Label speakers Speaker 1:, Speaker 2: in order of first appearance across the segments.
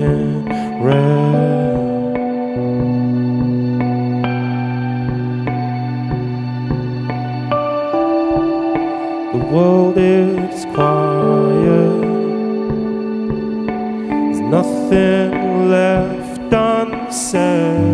Speaker 1: red. The world is quiet. There's nothing left unsaid.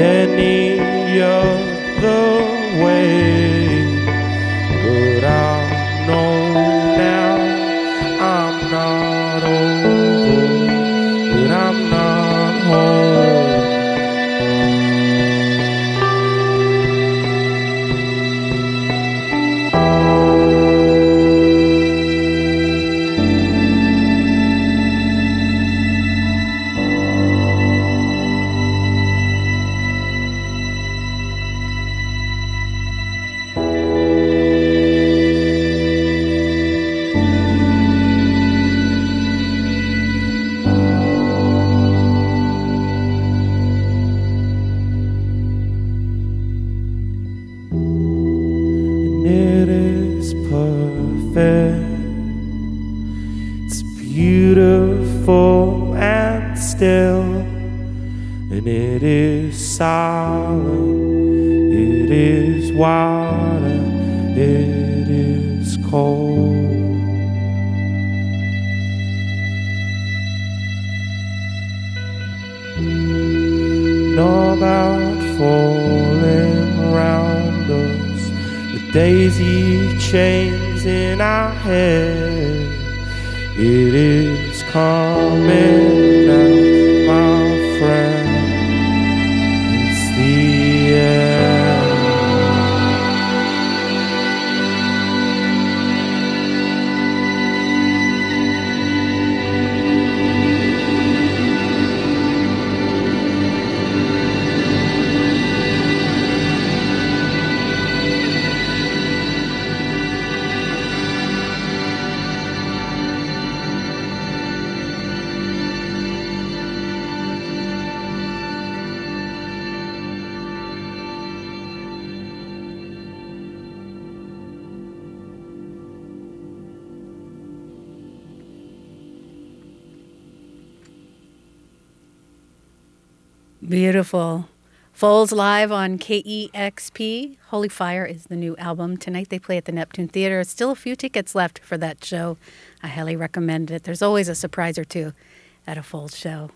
Speaker 1: any other way. But I know now I'm not old. fair. It's beautiful and still, and it is silent, it is wild, and it is cold. Know about falling round us, the daisy chain in our head. It is coming.
Speaker 2: Beautiful. Foals live on KEXP. Holy Fire is the new album. Tonight they play at the Neptune Theater. Still a few tickets left for that show. I highly recommend it. There's always a surprise or two at a Foals show.